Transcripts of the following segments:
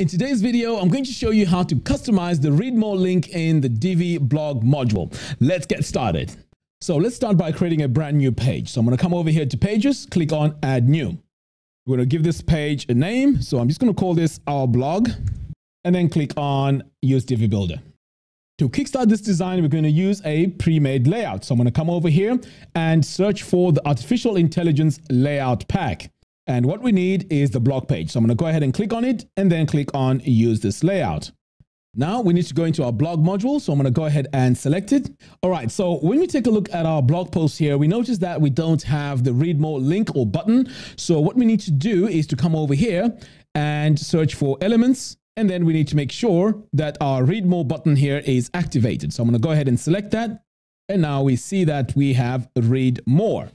In today's video, I'm going to show you how to customize the read more link in the Divi blog module. Let's get started. So let's start by creating a brand new page. So I'm going to come over here to pages, click on add new. We're going to give this page a name. So I'm just going to call this our blog and then click on use Divi builder. To kickstart this design, we're going to use a pre-made layout. So I'm going to come over here and search for the artificial intelligence layout pack. And what we need is the blog page. So I'm going to go ahead and click on it and then click on use this layout. Now we need to go into our blog module. So I'm going to go ahead and select it. All right. So when we take a look at our blog post here, we notice that we don't have the read more link or button. So what we need to do is to come over here and search for elements. And then we need to make sure that our read more button here is activated. So I'm going to go ahead and select that. And now we see that we have read more.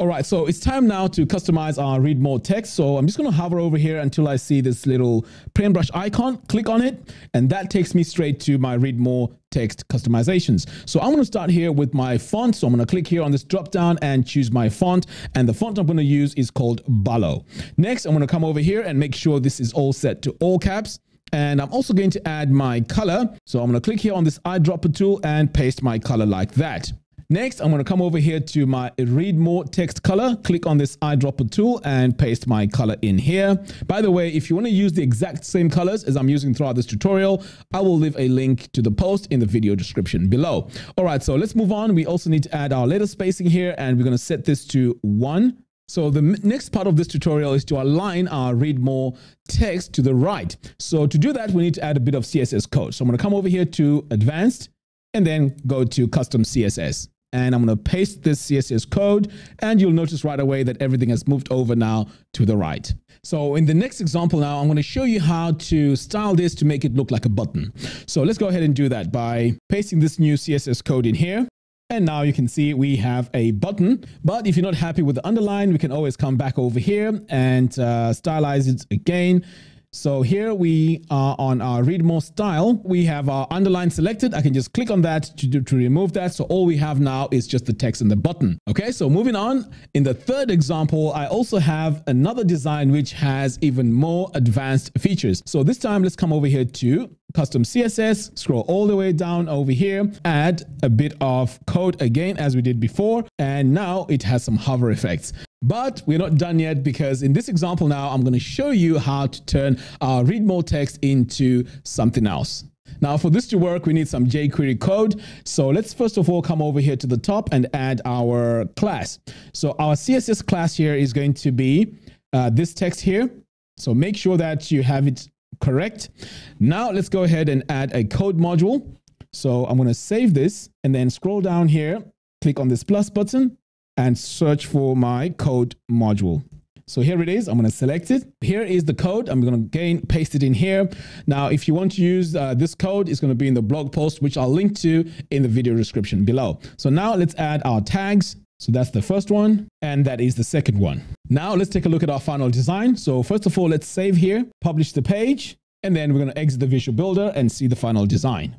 All right, so it's time now to customize our read more text. So I'm just to hover over here until I see this little paintbrush icon, click on it, and that takes me straight to my read more text customizations. So I'm to start here with my font. So I'm to click here on this drop down and choose my font. And the font I'm to use is called Baloo. Next, I'm to come over here and make sure this is all set to all caps. And I'm also going to add my color. So I'm to click here on this eyedropper tool and paste my color like that. Next, I'm going to come over here to my read more text color, click on this eyedropper tool and paste my color in here. By the way, if you want to use the exact same colors as I'm using throughout this tutorial, I will leave a link to the post in the video description below. All right, so let's move on. We also need to add our letter spacing here and we're going to set this to one. So the next part of this tutorial is to align our read more text to the right. So to do that, we need to add a bit of CSS code. So I'm going to come over here to advanced and then go to custom CSS and I'm going to paste this CSS code and you'll notice right away that everything has moved over now to the right. So in the next example now, I'm going to show you how to style this to make it look like a button. So let's go ahead and do that by pasting this new CSS code in here. And now you can see we have a button, but if you're not happy with the underline, we can always come back over here and uh, stylize it again. So here we are on our read more style. We have our underline selected. I can just click on that to, to remove that. So all we have now is just the text and the button. Okay, so moving on. In the third example, I also have another design which has even more advanced features. So this time, let's come over here to custom CSS, scroll all the way down over here, add a bit of code again as we did before, and now it has some hover effects. But we're not done yet because in this example now, I'm going to show you how to turn our read more text into something else. Now for this to work, we need some jQuery code. So let's first of all come over here to the top and add our class. So our CSS class here is going to be uh, this text here. So make sure that you have it correct. Now let's go ahead and add a code module. So I'm going to save this and then scroll down here, click on this plus button and search for my code module. So here it is. I'm going to select it. Here is the code. I'm going to again paste it in here. Now, if you want to use uh, this code, it's going to be in the blog post, which I'll link to in the video description below. So now let's add our tags. So that's the first one, and that is the second one. Now let's take a look at our final design. So first of all, let's save here, publish the page, and then we're going to exit the Visual Builder and see the final design.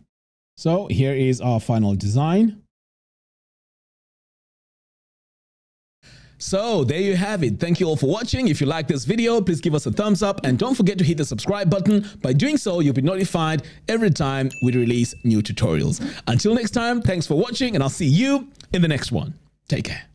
So here is our final design. So there you have it. Thank you all for watching. If you like this video, please give us a thumbs up and don't forget to hit the subscribe button. By doing so, you'll be notified every time we release new tutorials. Until next time, thanks for watching and I'll see you in the next one. Take care.